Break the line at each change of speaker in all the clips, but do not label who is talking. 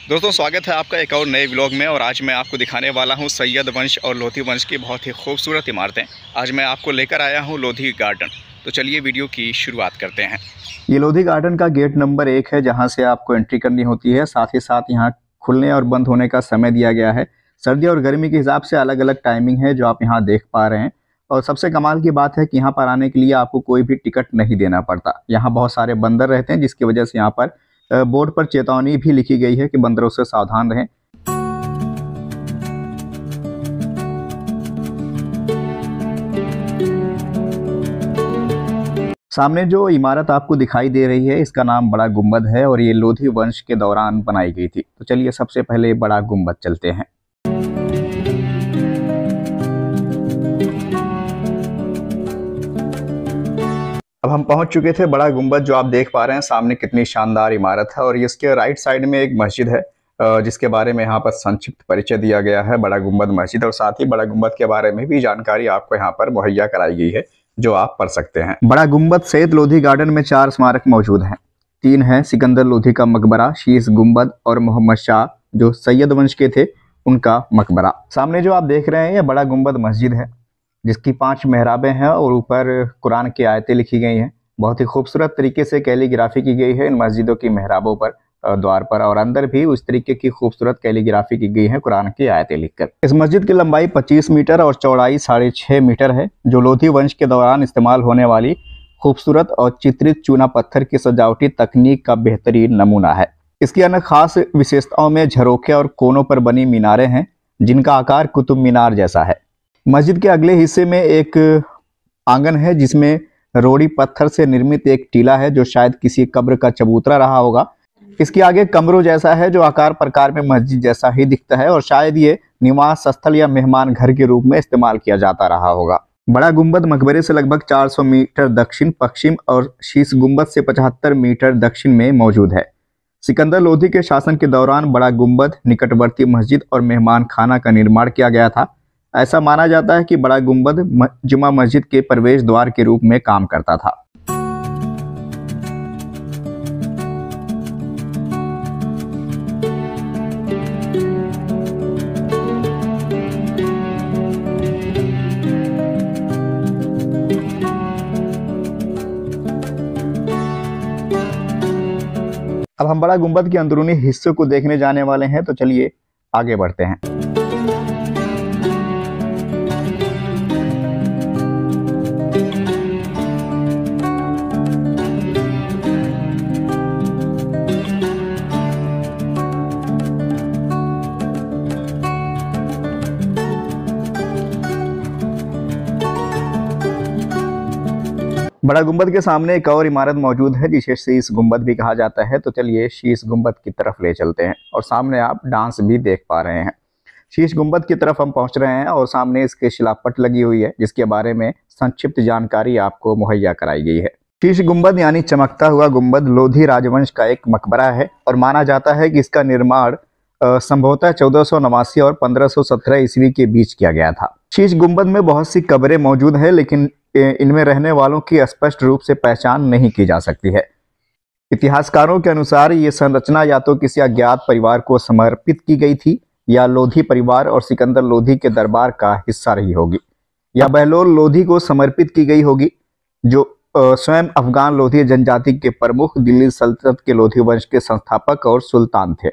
दोस्तों, स्वागत है आपका एक और नए ब्लॉग में और आज मैं आपको दिखाने वाला हूँ सैयद वंश और लोधी वंश की बहुत ही खूबसूरत इमारतें। आज मैं आपको लेकर आया हूँ लोधी गार्डन तो चलिए वीडियो की शुरुआत करते हैं।
ये लोधी गार्डन का गेट नंबर एक है, जहाँ से आपको एंट्री करनी होती है। साथ ही साथ यहाँ खुलने और बंद होने का समय दिया गया है। सर्दी और गर्मी के हिसाब से अलग अलग टाइमिंग है जो आप यहाँ देख पा रहे हैं। और सबसे कमाल की बात है कि यहाँ पर आने के लिए आपको कोई भी टिकट नहीं देना पड़ता। यहाँ बहुत सारे बंदर रहते हैं, जिसकी वजह से यहाँ पर बोर्ड पर चेतावनी भी लिखी गई है कि बंदरों से सावधान रहें। सामने जो इमारत आपको दिखाई दे रही है, इसका नाम बड़ा गुंबद है और ये लोधी वंश के दौरान बनाई गई थी। तो चलिए सबसे पहले बड़ा गुंबद चलते हैं। हम पहुँच चुके थे बड़ा गुंबद जो आप देख पा रहे हैं, सामने कितनी शानदार इमारत है और इसके राइट साइड में एक मस्जिद है जिसके बारे में यहाँ पर संक्षिप्त परिचय दिया गया है, बड़ा गुंबद मस्जिद। और साथ ही बड़ा गुंबद के बारे में भी जानकारी आपको यहाँ पर मुहैया कराई गई है, जो आप पढ़ सकते हैं। बड़ा गुंबद सैद लोधी गार्डन में चार स्मारक मौजूद हैं। तीन है सिकंदर लोधी का मकबरा शीश गुंबद और मोहम्मद शाह, जो सैयद वंश के थे, उनका मकबरा। सामने जो आप देख रहे हैं, ये बड़ा गुंबद मस्जिद है। जिसकी पाँच मेहराबें हैं और ऊपर कुरान की आयतें लिखी गई हैं। बहुत ही खूबसूरत तरीके से कैलीग्राफी की गई है इन मस्जिदों की मेहराबों पर द्वार पर, और अंदर भी उस तरीके की खूबसूरत कैलीग्राफी की गई है कुरान की आयतें लिखकर। इस मस्जिद की लंबाई 25 मीटर और चौड़ाई साढ़े छः मीटर है, जो लोधी वंश के दौरान इस्तेमाल होने वाली खूबसूरत और चित्रित चूना पत्थर की सजावटी तकनीक का बेहतरीन नमूना है। इसकी अन्य खास विशेषताओं में झरोखे और कोनों पर बनी मीनारें हैं, जिनका आकार कुतुब मीनार जैसा है। मस्जिद के अगले हिस्से में एक आँगन है, जिसमें रोड़ी पत्थर से निर्मित एक टीला है, जो शायद किसी कब्र का चबूतरा रहा होगा। इसके आगे कमरों जैसा है, जो आकार प्रकार में मस्जिद जैसा ही दिखता है, और शायद ये निवास स्थल या मेहमान घर के रूप में इस्तेमाल किया जाता रहा होगा। बड़ा गुंबद मकबरे से लगभग 400 मीटर दक्षिण, पश्चिम और शीश गुंबद से 75 मीटर दक्षिण में मौजूद है। सिकंदर लोधी के शासन के दौरान बड़ा गुंबद निकटवर्ती मस्जिद और मेहमान खाना का निर्माण किया गया था। ऐसा माना जाता है कि बड़ा गुंबद जुमा मस्जिद के प्रवेश द्वार के रूप में काम करता था। अब हम बड़ा गुंबद के अंदरूनी हिस्सों को देखने जाने वाले हैं तो चलिए आगे बढ़ते हैं। बड़ा गुंबद के सामने एक और इमारत मौजूद है, जिसे शीश गुंबद भी कहा जाता है। तो चलिए शीश गुंबद की तरफ़ ले चलते हैं और सामने आप डांस भी देख पा रहे हैं। शीश गुंबद की तरफ़ हम पहुँच रहे हैं और सामने इसके शिलापट लगी हुई है, जिसके बारे में संक्षिप्त जानकारी आपको मुहैया कराई गई है। शीश गुंबद यानी चमकता हुआ गुंबद लोधी राजवंश का एक मकबरा है और माना जाता है कि इसका निर्माण संभवतः चौदह और पंद्रह सौ सत्रह ईस्वी के बीच किया गया था। शीश गुंबद में बहुत सी कब्रें मौजूद हैं, लेकिन इनमें रहने वालों की स्पष्ट रूप से पहचान नहीं की जा सकती है। इतिहासकारों के अनुसार ये संरचना या तो किसी अज्ञात परिवार को समर्पित की गई थी, या लोधी परिवार और सिकंदर लोधी के दरबार का हिस्सा रही होगी, या बहलोल लोधी को समर्पित की गई होगी, जो स्वयं अफगान लोधी जनजाति के प्रमुख दिल्ली सल्तनत के लोधी वंश के संस्थापक और सुल्तान थे।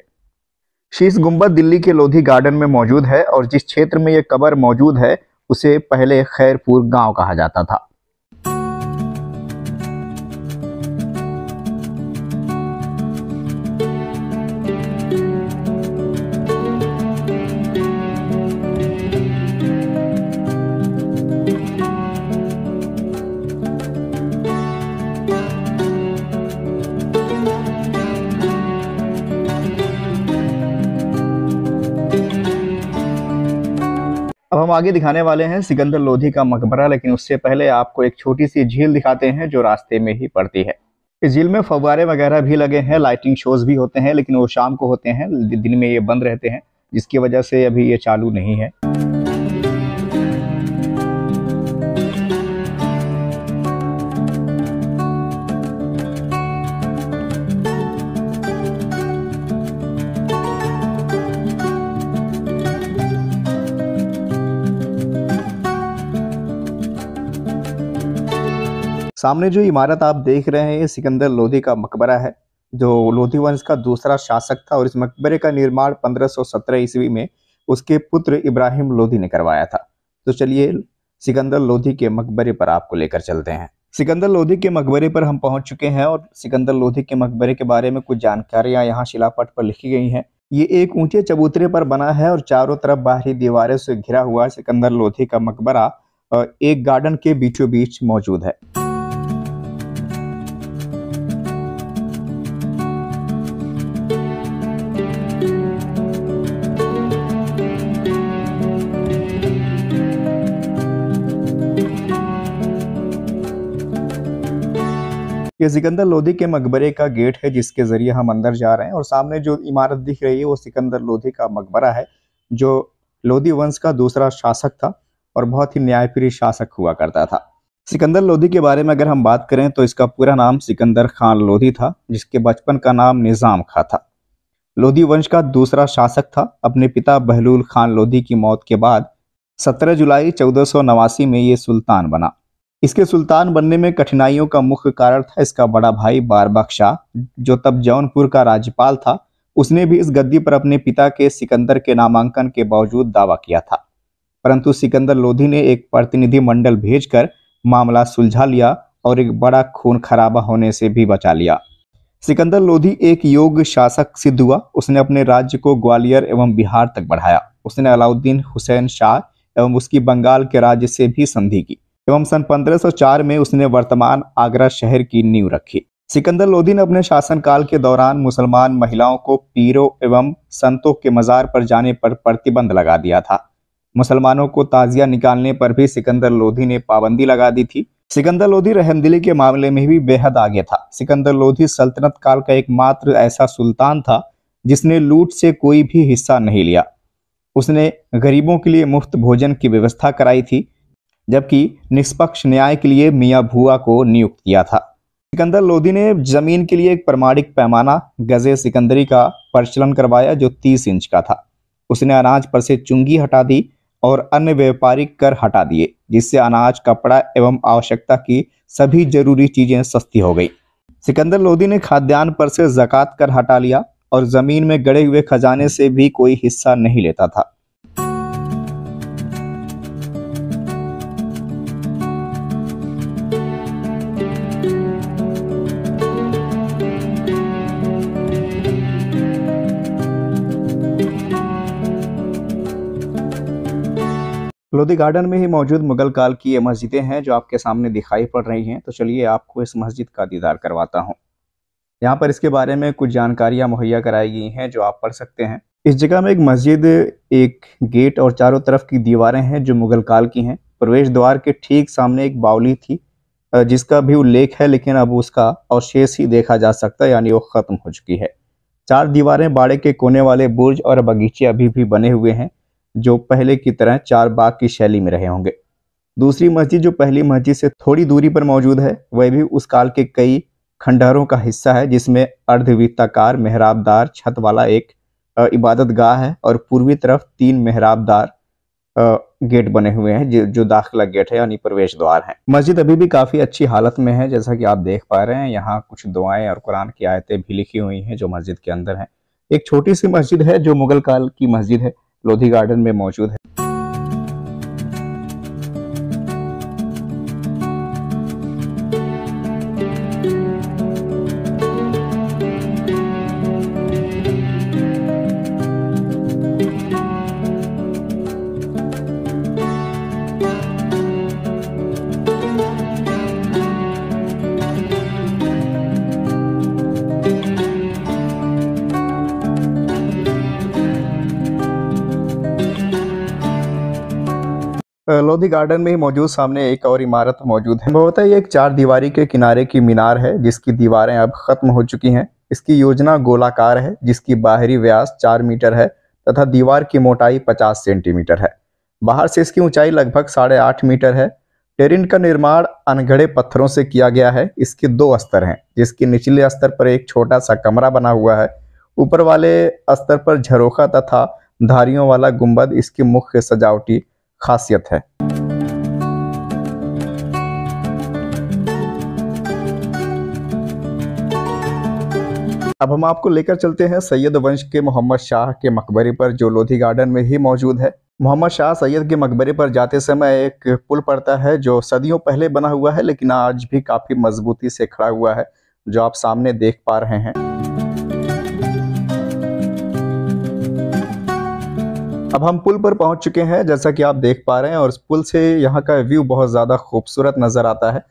शीश गुंबद दिल्ली के लोधी गार्डन में मौजूद है और जिस क्षेत्र में यह कबर मौजूद है उसे पहले खैरपुर गाँव कहा जाता था। अब हम आगे दिखाने वाले हैं सिकंदर लोधी का मकबरा, लेकिन उससे पहले आपको एक छोटी सी झील दिखाते हैं जो रास्ते में ही पड़ती है। इस झील में फवारे वगैरह भी लगे हैं लाइटिंग शोज़ भी होते हैं, लेकिन वो शाम को होते हैं, दिन में ये बंद रहते हैं, जिसकी वजह से अभी ये चालू नहीं है। सामने जो इमारत आप देख रहे हैं, ये सिकंदर लोधी का मकबरा है, जो लोधी वंश का दूसरा शासक था और इस मकबरे का निर्माण 1517 ईस्वी में उसके पुत्र इब्राहिम लोधी ने करवाया था। तो चलिए, सिकंदर लोधी के मकबरे पर आपको लेकर चलते हैं। सिकंदर लोधी के मकबरे पर हम पहुँच चुके हैं और सिकंदर लोधी के मकबरे के बारे में कुछ जानकारियाँ यहाँ शिलापट पर लिखी गई हैं। ये एक ऊँचे चबूतरे पर बना है और चारों तरफ़ बाहरी दीवारें से घिरा हुआ सिकंदर लोधी का मकबरा एक गार्डन के बीचों बीच मौजूद है। ये सिकंदर लोधी के मकबरे का गेट है, जिसके ज़रिए हम अंदर जा रहे हैं और सामने जो इमारत दिख रही है, वो सिकंदर लोधी का मकबरा है, जो लोधी वंश का दूसरा शासक था और बहुत ही न्यायप्रिय शासक हुआ करता था। सिकंदर लोधी के बारे में अगर हम बात करें तो इसका पूरा नाम सिकंदर खान लोधी था, जिसके बचपन का नाम निज़ाम खां था। लोधी वंश का दूसरा शासक था। अपने पिता बहलूल खान लोधी की मौत के बाद 17 जुलाई चौदह में ये सुल्तान बना। इसके सुल्तान बनने में कठिनाइयों का मुख्य कारण था इसका बड़ा भाई बारबक शाह, जो तब जौनपुर का राज्यपाल था। उसने भी इस गद्दी पर अपने पिता के सिकंदर के नामांकन के बावजूद दावा किया था। परंतु सिकंदर लोधी ने एक प्रतिनिधि मंडल भेजकर मामला सुलझा लिया और एक बड़ा खून खराबा होने से भी बचा लिया। सिकंदर लोधी एक योग शासक सिद्ध हुआ। उसने अपने राज्य को ग्वालियर एवं बिहार तक बढ़ाया। उसने अलाउद्दीन हुसैन शाह एवं उसकी बंगाल के राज्य से भी संधि की। एवं सन 1504 में उसने वर्तमान आगरा शहर की नींव रखी। सिकंदर लोधी ने अपने शासनकाल के दौरान मुसलमान महिलाओं को पीरों एवं संतों के मजार पर जाने पर प्रतिबंध लगा दिया था। मुसलमानों को ताजिया निकालने पर भी सिकंदर लोधी ने पाबंदी लगा दी थी। सिकंदर लोधी रहमदिली के मामले में भी बेहद आगे था। सिकंदर लोधी सल्तनत काल का एकमात्र ऐसा सुल्तान था, जिसने लूट से कोई भी हिस्सा नहीं लिया। उसने गरीबों के लिए मुफ़्त भोजन की व्यवस्था कराई थी। जबकि निष्पक्ष न्याय के लिए मियाँ भुआ को नियुक्त किया था। सिकंदर लोधी ने ज़मीन के लिए एक प्रमाणिक पैमाना, गजे सिकंदरी का प्रचलन करवाया जो 30 इंच का था। उसने अनाज पर से चुंगी हटा दी और अन्य व्यापारिक कर हटा दिए, जिससे अनाज, कपड़ा एवं आवश्यकता की सभी ज़रूरी चीज़ें सस्ती हो गई। सिकंदर लोधी ने खाद्यान्न पर से जक़ात कर हटा लिया और ज़मीन में गड़े हुए खजाने से भी कोई हिस्सा नहीं लेता था। लोधी गार्डन में ही मौजूद मुगल काल की ये मस्जिदें हैं जो आपके सामने दिखाई पड़ रही हैं। तो चलिए आपको इस मस्जिद का दीदार करवाता हूँ। यहाँ पर इसके बारे में कुछ जानकारियाँ मुहैया कराई गई हैं जो आप पढ़ सकते हैं। इस जगह में एक मस्जिद, एक गेट और चारों तरफ़ की दीवारें हैं जो मुगल काल की हैं। प्रवेश द्वार के ठीक सामने एक बावली थी जिसका भी उल्लेख है, लेकिन अब उसका अवशेष ही देखा जा सकता है, यानी वो ख़त्म हो चुकी है। चार दीवारें बाड़े के कोने वाले बुर्ज और बगीचे अभी भी बने हुए हैं। जो पहले की तरह चार बाग की शैली में रहे होंगे। दूसरी मस्जिद जो पहली मस्जिद से थोड़ी दूरी पर मौजूद है वह भी उस काल के कई खंडहरों का हिस्सा है जिसमें अर्धवृत्ताकार मेहराबदार छत वाला एक इबादत गाह है और पूर्वी तरफ़ तीन मेहराबदार गेट बने हुए हैं जो, जो दाखिला गेट है यानी प्रवेश द्वार है। मस्जिद अभी भी काफ़ी अच्छी हालत में है जैसा कि आप देख पा रहे हैं यहाँ कुछ दुआएँ और कुरान की आयतें भी लिखी हुई हैं जो मस्जिद के अंदर हैं। एक छोटी सी मस्जिद है जो मुगल काल की मस्जिद है लोधी गार्डन में मौजूद है। लोधी गार्डन में ही मौजूद सामने एक और इमारत मौजूद है। बहुत ही एक चार दीवारी के किनारे की मीनार है, जिसकी दीवारें अब खत्म हो चुकी हैं। इसकी योजना गोलाकार है, जिसकी बाहरी व्यास चार मीटर है तथा दीवार की मोटाई पचास सेंटीमीटर है। बाहर से इसकी ऊंचाई लगभग साढ़े आठ मीटर है। टेरिन का निर्माण अनगढ़े पत्थरों से किया गया है। इसके दो स्तर हैं, जिसके निचले स्तर पर एक छोटा सा कमरा बना हुआ है। ऊपर वाले स्तर पर झरोखा तथा धारियों वाला गुंबद, इसकी मुख्य सजावटी खासियत है। अब हम आपको लेकर चलते हैं सैयद वंश के मोहम्मद शाह के मकबरे पर, जो लोधी गार्डन में ही मौजूद है। मोहम्मद शाह सैयद के मकबरे पर जाते समय एक पुल पड़ता है, जो सदियों पहले बना हुआ है, लेकिन आज भी काफ़ी मजबूती से खड़ा हुआ है, जो आप सामने देख पा रहे हैं। अब हम पुल पर पहुँच चुके हैं, जैसा कि आप देख पा रहे हैं, और इस पुल से यहाँ का व्यू बहुत ज़्यादा खूबसूरत नज़र आता है।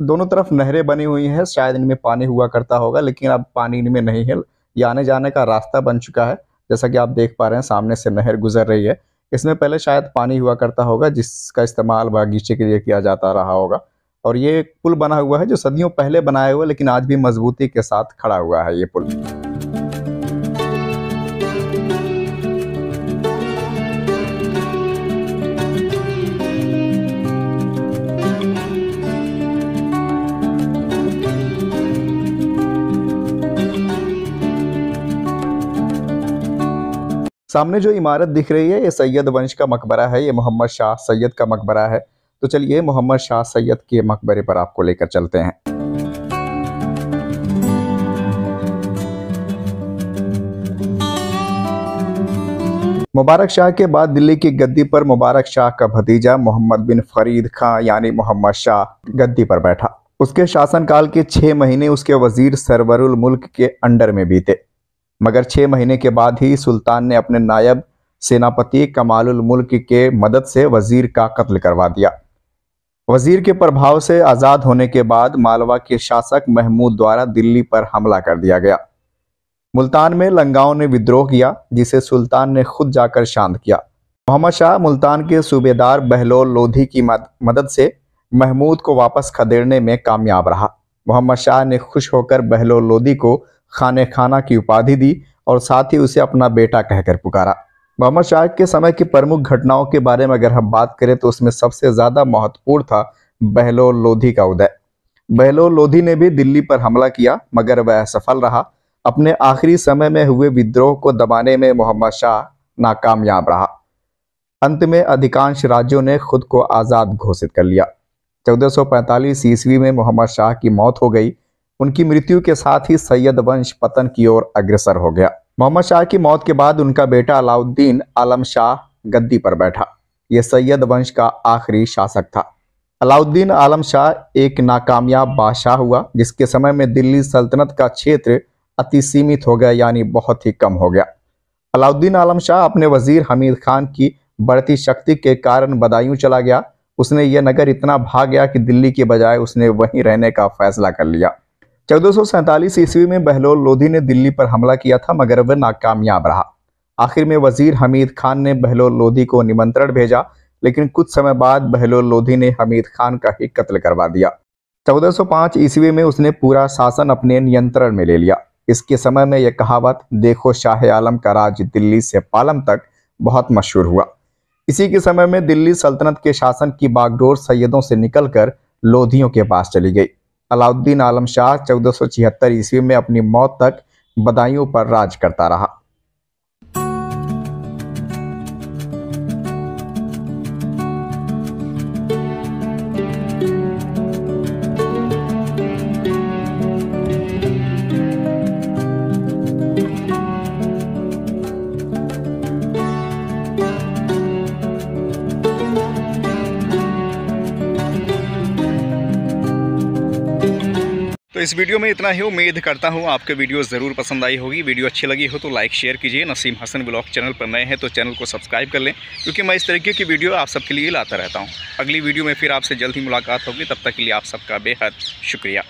दोनों तरफ़ नहरें बनी हुई हैं, शायद इनमें पानी हुआ करता होगा, लेकिन अब पानी इनमें नहीं है। ये आने जाने का रास्ता बन चुका है, जैसा कि आप देख पा रहे हैं, सामने से नहर गुजर रही है। इसमें पहले शायद पानी हुआ करता होगा, जिसका इस्तेमाल बागीचे के लिए किया जाता रहा होगा। और ये पुल बना हुआ है, जो सदियों पहले बनाया हुआ लेकिन आज भी मजबूती के साथ खड़ा हुआ है ये पुल। सामने जो इमारत दिख रही है, ये सैयद वंश का मकबरा है, ये मोहम्मद शाह सैयद का मकबरा है। तो चलिए मोहम्मद शाह सैयद के मकबरे पर आपको लेकर चलते हैं। मुबारक शाह के बाद दिल्ली की गद्दी पर मुबारक शाह का भतीजा मोहम्मद बिन फरीद खां, यानी मोहम्मद शाह, गद्दी पर बैठा। उसके शासनकाल के छह महीने उसके वज़ीर सरवरुल मुल्क के अंडर में बीते। मगर छः महीने के बाद ही सुल्तान ने अपने नायब सेनापति कमालुल मुल्क के मदद से वज़ीर का कत्ल करवा दिया। वज़ीर के प्रभाव से आज़ाद होने के बाद मालवा के शासक महमूद द्वारा दिल्ली पर हमला कर दिया गया। मुल्तान में लंगाओं ने विद्रोह किया, जिसे सुल्तान ने खुद जाकर शांत किया। मोहम्मद शाह मुल्तान के सूबेदार बहलोल लोधी की मदद से महमूद को वापस खदेड़ने में कामयाब रहा। मोहम्मद शाह ने खुश होकर बहलोल लोधी को खाने खाना की उपाधि दी और साथ ही उसे अपना बेटा कहकर पुकारा। मोहम्मद शाह के समय की प्रमुख घटनाओं के बारे में अगर हम बात करें तो उसमें सबसे ज़्यादा महत्वपूर्ण था बहलोल लोधी का उदय। बहलोल लोधी ने भी दिल्ली पर हमला किया, मगर वह सफल रहा। अपने आखिरी समय में हुए विद्रोह को दबाने में मोहम्मद शाह नाकामयाब रहा। अंत में अधिकांश राज्यों ने खुद को आज़ाद घोषित कर लिया। 1445 ईस्वी में मोहम्मद शाह की मौत हो गई उनकी मृत्यु के साथ ही सैयद वंश पतन की ओर अग्रसर हो गया। मोहम्मद शाह की मौत के बाद उनका बेटा अलाउद्दीन आलम शाह गद्दी पर बैठा। यह सैयद वंश का आखिरी शासक था। अलाउद्दीन आलम शाह एक नाकामयाब बादशाह हुआ, जिसके समय में दिल्ली सल्तनत का क्षेत्र अति सीमित हो गया, यानी बहुत ही कम हो गया। अलाउद्दीन आलम शाह अपने वज़ीर हमीद खान की बढ़ती शक्ति के कारण बदायूं चला गया। उसने यह नगर इतना भाग गया कि दिल्ली के बजाय उसने वहीं रहने का फैसला कर लिया। चौदह ईस्वी में बहलोल लोधी ने दिल्ली पर हमला किया था, मगर वह नाकामयाब रहा। आखिर में वज़ीर हमीद खान ने बहलोल लोधी को निमंत्रण भेजा, लेकिन कुछ समय बाद बहलोल लोधी ने हमीद खान का ही कत्ल करवा दिया। 1405 ईस्वी में उसने पूरा शासन अपने नियंत्रण में ले लिया। इसके समय में यह कहावत, देखो शाह आलम का राज दिल्ली से पालम तक बहुत मशहूर हुआ। इसी के समय में दिल्ली सल्तनत के शासन की बागडोर सैयदों से निकलकर लोधियों के पास चली गई। अलाउद्दीन आलम शाह चौदह ईस्वी में अपनी मौत तक बदायूं पर राज करता रहा।
इस वीडियो में इतना ही। उम्मीद करता हूँ आपके वीडियो ज़रूर पसंद आई होगी। वीडियो अच्छी लगी हो तो लाइक शेयर कीजिए। नसीम हसन ब्लॉग चैनल पर नए हैं तो चैनल को सब्सक्राइब कर लें, क्योंकि मैं इस तरीके की वीडियो आप सबके लिए लाता रहता हूँ। अगली वीडियो में फिर आपसे जल्द ही मुलाकात होगी। तब तक के लिए आप सबका बेहद शुक्रिया।